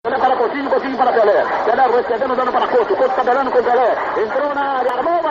Pelé para Coutinho, Coutinho para Pelé. Pelé recebendo, dando para Couto. Couto tabelando com Pelé. Entrou na área, armou.